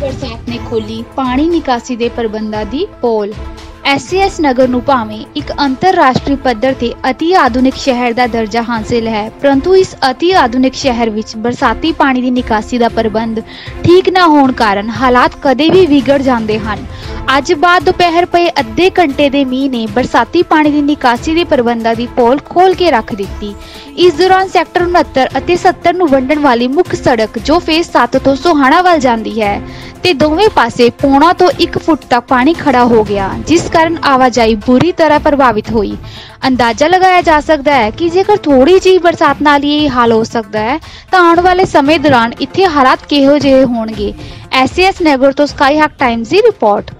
ਬਰਸਾਤ ਨੇ ਖੋਲੀ ਪਾਣੀ ਨਿਕਾਸੀ ਦੇ ਪ੍ਰਬੰਧਾਂ ਦੀ ਪੋਲ। ਐਸਐਸ ਨਗਰ ਨੂੰ ਭਾਵੇਂ ਇੱਕ ਅੰਤਰਰਾਸ਼ਟਰੀ ਪੱਧਰ ਤੇ ਅਤੀ ਆਧੁਨਿਕ ਸ਼ਹਿਰ ਦਾ ਦਰਜਾ ਹਾਸਲ ਹੈ, ਪਰੰਤੂ ਇਸ ਅਤੀ ਆਧੁਨਿਕ ਸ਼ਹਿਰ ਵਿੱਚ ਬਰਸਾਤੀ ਪਾਣੀ ਦੀ ਨਿਕਾਸੀ ਦਾ ਪ੍ਰਬੰਧ ਠੀਕ ਨਾ ਹੋਣ ਕਾਰਨ ਹਾਲਾਤ ਕਦੇ ਵੀ ਵਿਗੜ ਜਾਂਦੇ ਹਨ। ਅੱਜ ਬਾਅਦ ਦੁਪਹਿਰ ਪਏ ਅੱਧੇ ਘੰਟੇ ਦੇ ਮੀਂਹ ਨੇ ਬਰਸਾਤੀ ਪਾਣੀ ਦੀ ਨਿਕਾਸੀ ਦੇ ਪ੍ਰਬੰਧਾਂ ਦੀ ਪੋਲ ਖੋਲ ਕੇ ਰੱਖ ਦਿੱਤੀ। ਇਸ ਦੌਰਾਨ ਸੈਕਟਰ 69 ਅਤੇ 70 ਨੂੰ ਵੰਡਣ ਵਾਲੀ ਮੁੱਖ ਸੜਕ ਜੋ ਫੇਸ 7 ਤੋਂ ਸੋਹਾਣਾ ਵੱਲ ਜਾਂਦੀ ਹੈ ਤੇ ਦੋਵੇਂ ਪਾਸੇ ਪੌਣਾ ਤੋਂ 1 ਫੁੱਟ ਤੱਕ ਪਾਣੀ ਖੜਾ ਹੋ ਗਿਆ, ਜਿਸ ਕਾਰਨ ਆਵਾਜਾਈ ਬੁਰੀ ਤਰ੍ਹਾਂ ਪ੍ਰਭਾਵਿਤ ਹੋਈ। ਅੰਦਾਜ਼ਾ ਲਗਾਇਆ ਜਾ ਸਕਦਾ ਹੈ ਕਿ ਜੇਕਰ ਥੋੜੀ ਜਿਹੀ ਬਰਸਾਤ ਨਾਲ ਹੀ ਇਹ ਹਾਲ ਹੋ ਸਕਦਾ ਹੈ, ਤਾਂ ਆਉਣ ਵਾਲੇ ਸਮੇਂ ਦੌਰਾਨ ਇੱਥੇ ਹਾਲਾਤ ਕਿਹੋ ਜਿਹੇ ਹੋਣਗੇ? ਐਸਐਸ ਨਗਰ ਤੋਂ ਸਕਾਈ ਹੱਕ ਟਾਈਮਜ਼ ਦੀ ਰਿਪੋਰਟ।